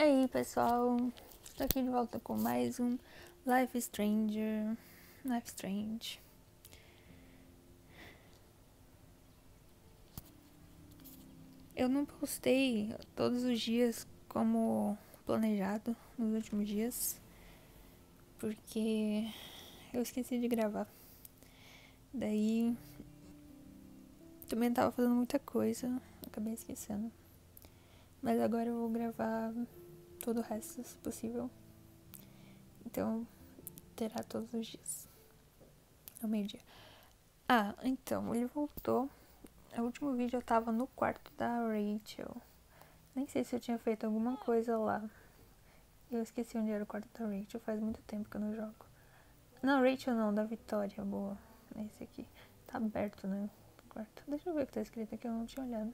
E aí, pessoal? Estou aqui de volta com mais um Life Stranger. Life Strange. Eu não postei todos os dias como planejado nos últimos dias, porque eu esqueci de gravar. Daí também tava fazendo muita coisa, acabei esquecendo. Mas agora eu vou gravar todo o resto, se possível. Então, terá todos os dias. Ao meio-dia. Ah, então, ele voltou. No último vídeo eu tava no quarto da Rachel. Nem sei se eu tinha feito alguma coisa lá. Eu esqueci onde era o quarto da Rachel. Faz muito tempo que eu não jogo. Não, Rachel não, da Vitória, boa. Esse aqui. Tá aberto, né? O quarto. Deixa eu ver o que tá escrito aqui, eu não tinha olhado.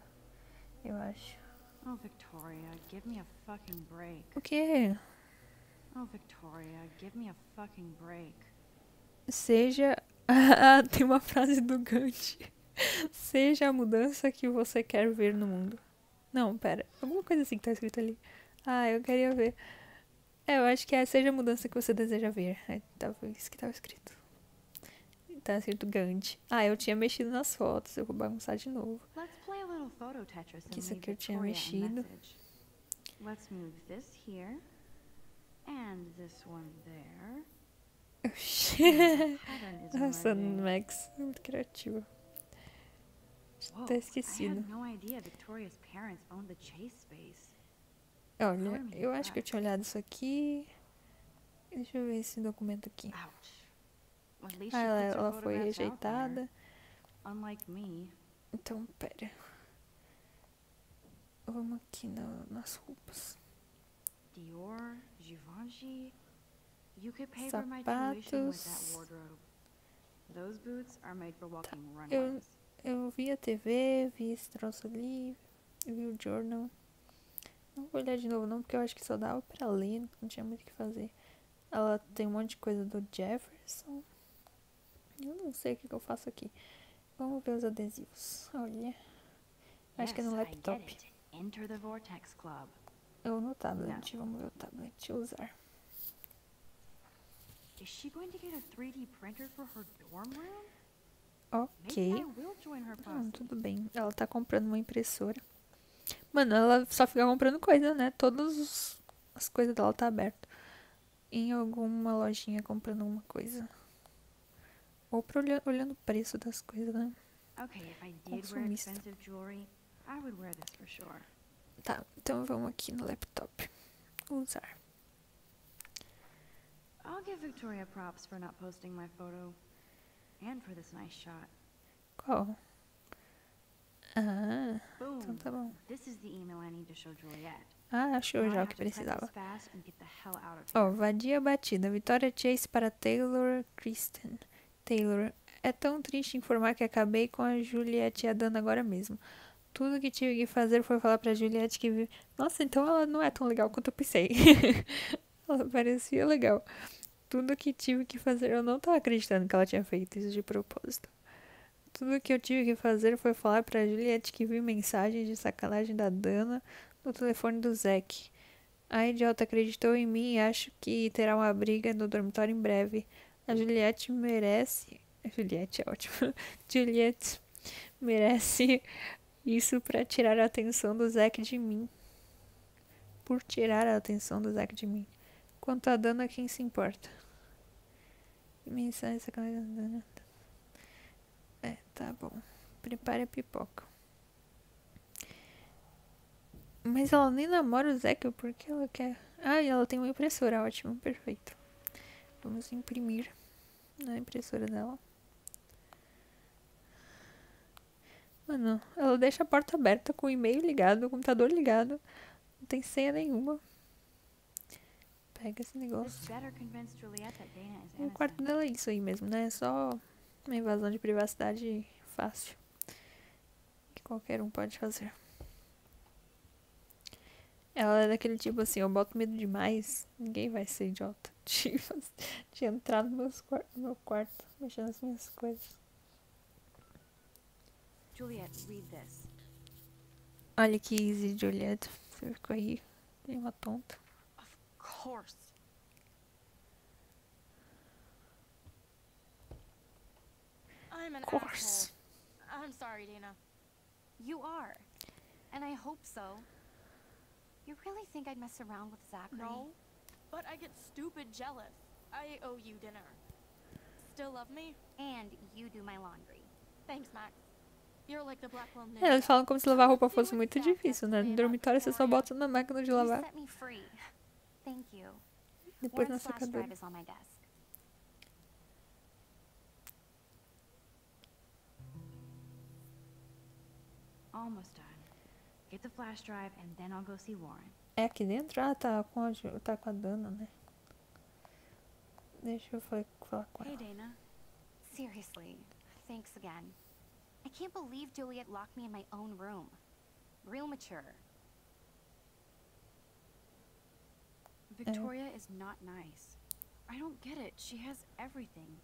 Eu acho. Oh, Victoria, give me a fucking break. O que? Oh, Victoria, give me a fucking break. Seja. Ah, tem uma frase do Gandhi. Seja a mudança que você quer ver no mundo. Não, pera. Alguma coisa assim que tá escrito ali. Ah, eu queria ver. É, eu acho que é seja a mudança que você deseja ver. É, tava isso que tava escrito. Tá escrito Gandhi. Ah, eu tinha mexido nas fotos. Eu vou bagunçar de novo. Let's Que isso aqui eu tinha mexido. message. Let's move this here and this one there. The pattern is Nossa. Max, é muito criativa. Whoa, Tá esquecido. Olha, eu acho que eu tinha olhado isso aqui. Deixa eu ver esse documento aqui. Ah, ela, ela foi rejeitada. Então, pera. Vamos aqui na- nas roupas. Dior, Givenchy. You could pay for my tuition with that Sapatos. wardrobe. Those boots are made for walking eu- runways. Eu vi a TV, vi esse troço ali, vi o jornal. Não vou olhar de novo não, porque eu acho que só dava pra ler, não tinha muito o que fazer. Ela tem um monte de coisa do Jefferson. Eu não sei o que, que eu faço aqui. Vamos ver os adesivos. Olha. Acho que é no laptop. Enter the Vortex Club. Ou no tablet. Vamos ver o tablet usar. Is she going to get a 3D printer for her dorm room? Ok. Não, tudo bem. Ela tá comprando uma impressora. Mano, ela só fica comprando coisa, né? Todas os- as coisas dela tá aberto. Em alguma lojinha comprando alguma coisa. Ou pra olhando o preço das coisas, né? Consumista. I would wear this for sure. Tá, então vamos aqui no laptop. Usar. I'll give Victoria props for not posting my photo. And for this nice shot. Qual? Ah, Boom. então tá bom. This is the email I need to show Juliet. Ah, achou já o que precisava. Ó, here. vadia batida. Vitória Chase para Taylor Kristen. Taylor, é tão triste informar que acabei com a Juliette e a Dana agora mesmo. Tudo que tive que fazer foi falar pra Juliette que... Nossa, então ela não é tão legal quanto eu pensei. ela parecia legal. Tudo que tive que fazer... Eu não tava acreditando que ela tinha feito isso de propósito. Tudo que eu tive que fazer foi falar pra Juliette que vi mensagens de sacanagem da Dana no telefone do Zack. A idiota acreditou em mim e acho que terá uma briga no dormitório em breve. A Juliette merece. A Juliette é ótima. Juliette merece isso pra tirar a atenção do Zack de mim. Por tirar a atenção do Zack de mim. Quanto a Dana, quem se importa? Mensagem. É, tá bom. Prepare a pipoca. Mas ela nem namora o Zeca porque ela quer. Ah, e ela tem uma impressora, ótimo, perfeito. Vamos imprimir na impressora dela. Mano, ela deixa a porta aberta com o e-mail ligado, o computador ligado. Não tem senha nenhuma. Pega esse negócio. O quarto dela é isso aí mesmo, né? É só uma invasão de privacidade fácil. Que qualquer um pode fazer. Ela é daquele tipo assim, eu boto medo demais, ninguém vai ser idiota de, de entrar no, meus no meu quarto, mexendo nas minhas coisas. Juliet, read this. Olha que easy, Juliette. Você ficou aí uma tonta. Of course. I'm an Of course. asshole. I'm sorry, Dana. You are. And I hope so. You really think I'd mess around with Zachary? No, but I get stupid jealous. I owe you dinner. Still love me? And you do my laundry. Thanks, Max. É, eles falam como se lavar roupa fosse muito difícil, né? No dormitório você só bota na máquina de lavar, depois na secadora. É aqui dentro? Ah, tá com a, tá com a Dana, né? Deixa eu fa- falar com Hey, ela. Dana. Seriously, thanks again. I can't believe Juliet locked me in my own room. Real mature. Victoria is not nice. I don't get it. She has everything.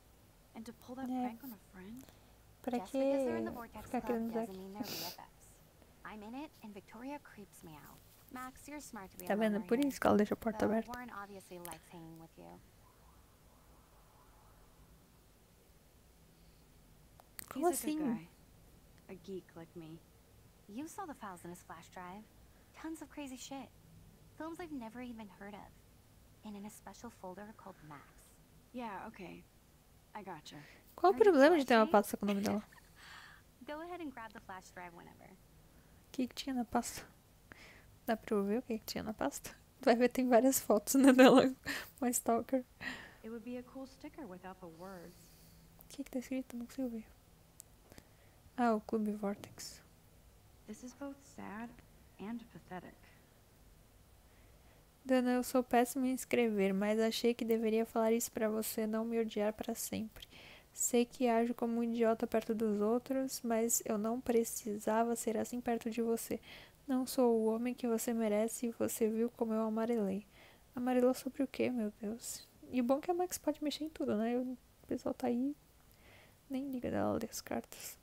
And to pull that Yeah. prank on a friend? Pra Just que because they're in the Vortex Club doesn't mean they're BFFs. I'm in it, and Victoria creeps me out. Max, you're smart to be Tá vendo? Por isso que ela deixa a porta aberta. Warren obviously likes hanging with you. Como He's a good assim? Guy. A geek like me. You saw the files in his flash drive. Tons of crazy shit. Films I've never even heard of. And in a special folder called Max. Yeah, okay. I gotcha. Qual o Are you problema de ter uma blushing? pasta com o nome dela? Go ahead and grab the flash drive whenever. O que, que tinha na pasta? Dá pra eu ver o que, que tinha na pasta? Vai ver, tem várias fotos né, dela. Uma stalker. It would be a cool sticker without the words. O que, que tá escrito? Não consigo ver. Ah, o Clube Vortex. This is both sad and pathetic. Dana, eu sou péssima em escrever, mas achei que deveria falar isso pra você não me odiar pra sempre. Sei que ajo como um idiota perto dos outros, mas eu não precisava ser assim perto de você. Não sou o homem que você merece e você viu como eu amarelei. Amarelou sobre o quê, meu Deus? E o bom é que a Max pode mexer em tudo, né? O pessoal tá aí, nem liga dela ler as cartas.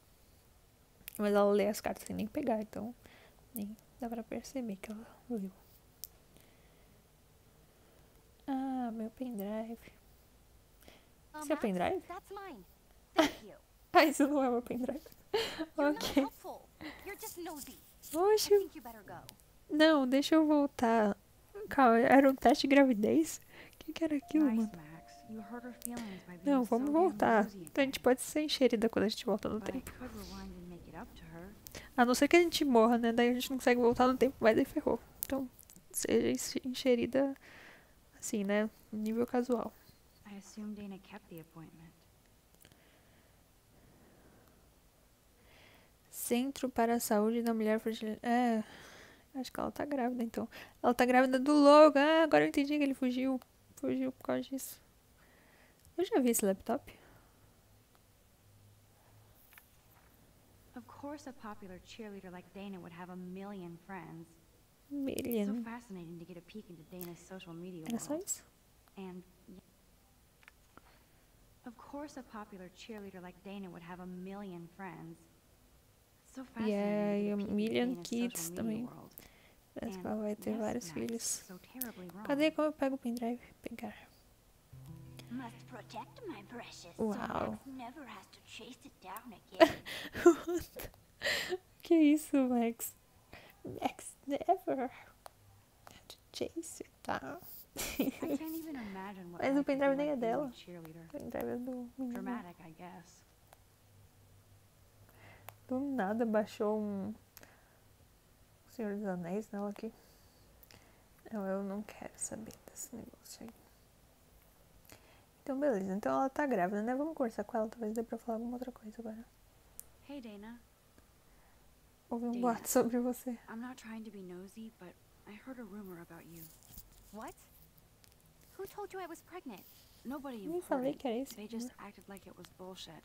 Mas ela lê as cartas sem nem pegar, então nem dá pra perceber que ela leu. Ah, meu pendrive. Seu Max, pendrive? Ah, isso não é meu pendrive. Ok. Oxe, não, deixa eu voltar. Calma, era um teste de gravidez? O que, que era aquilo, mano? Não, vamos voltar. Então a gente pode ser enxerida quando a gente volta no tempo. could rewind and make it up to her. A não ser que a gente morra, né? Daí a gente não consegue voltar no tempo, mas aí ferrou. Então, seja enxerida assim, né? Nível casual. I assume Dana kept the appointment. Centro para a Saúde da Mulher Fragil... É, acho que ela tá grávida, então. Ela tá grávida do Logan. Ah, agora eu entendi que ele fugiu. Fugiu por causa disso. Eu já vi esse laptop. Course, a popular cheerleader like Dana would have a million friends. Million. So fascinating to get a peek into Dana's social media world. And of course, a popular cheerleader like Dana would have a million friends. So fascinating Yeah, a a peek into million kids também. world. Que vai ter vários filhos. So. Cadê como eu pego o pendrive? Pegar. Must protect my precious Wow. so Max never has to chase it down again. que isso, Max? Max never had to chase it down. I can't even imagine what Mas o pendrive nem é dela. cheerleader. O pendrive é do menino. Dramatic, I guess. Do nada baixou um Senhor dos Anéis nela aqui. Não, eu não quero saber desse negócio aí. Então, beleza. Então ela tá grávida, né? Vamos conversar com ela. Talvez dê pra falar alguma outra coisa agora. Hey, Dana. Ouvi um Dana. boato sobre você. I'm not trying to be nosy, but I heard a rumor about you. What? Who told you I was pregnant? Nobody Nem falei que era esse. They just acted like it was bullshit.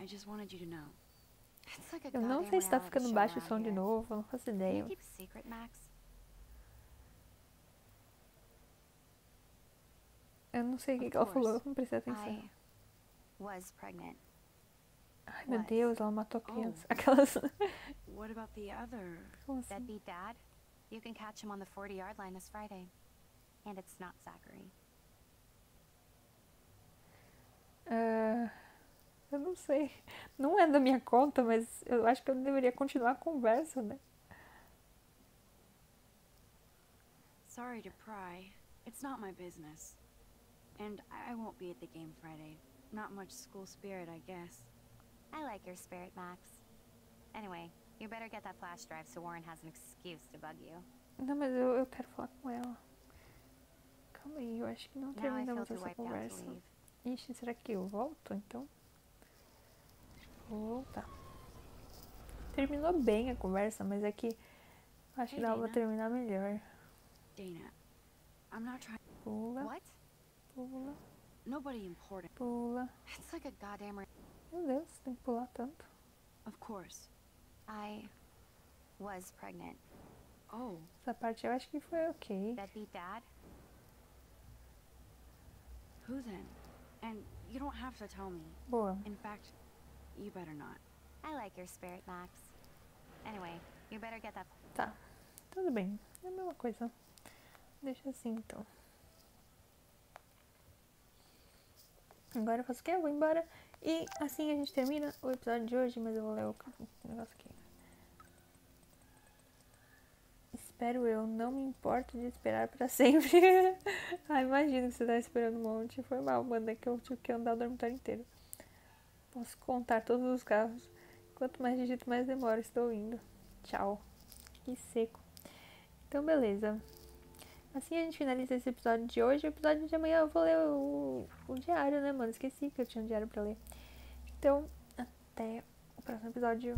I just wanted you to know. It's like a Eu não sei se tá ficando baixo o som de novo. Eu não faço ideia. Max? Eu não sei o que, que ela falou. Não prestei atenção. Was pregnant. Ai, meu. Deus, ela matou Oh. criança. Aquelas. What about the other? Assim? Deadbeat dad? You can catch him on the 40 yard line this Friday. And it's not Zachary. Ah, eu não sei. Não é da minha conta, mas eu acho que eu deveria continuar a conversa, né? Sorry to pry. It's not my business. And I won't be at the game Friday. Not much school spirit, I guess. I like your spirit, Max. Anyway, you better get that flash drive so Warren has an excuse to bug you. Não, mas eu, eu quero falar com ela. Calma aí, eu acho que não Now I feel terminamos too essa wiped out to conversa. leave. Ixi, será que eu volto então? Vou voltar. Terminou bem a conversa, mas é que acho que Hey, dava pra terminar melhor. Dana, I'm not trying. Pula, What? Pula, Nobody important. pula. It's like a goddamn. Meu Deus, tem que pular tanto. Of course. I was pregnant. Oh, Essa parte eu acho que foi ok. Deadbeat dad? who then? And you don't have to tell me. Boa. In fact, you better not. I like your spirit, Max. Anyway, you better get that. Tá, tudo bem. É a mesma coisa. Deixa assim então. Agora eu faço o quê? Eu vou embora. E assim a gente termina o episódio de hoje, mas eu vou ler o negócio aqui. Espero eu, não me importo de esperar pra sempre. ah, imagino que você tá esperando um monte. Foi mal, manda que eu tive que andar o dormitório inteiro. Posso contar todos os carros. Quanto mais digito, mais demora. Estou indo. Tchau. Que seco. Então, beleza. Assim a gente finaliza esse episódio de hoje. O episódio de amanhã eu vou ler o, o diário, né, mano? Esqueci que eu tinha um diário pra ler. Então, até o próximo episódio.